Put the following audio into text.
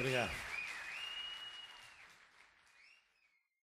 Obrigado.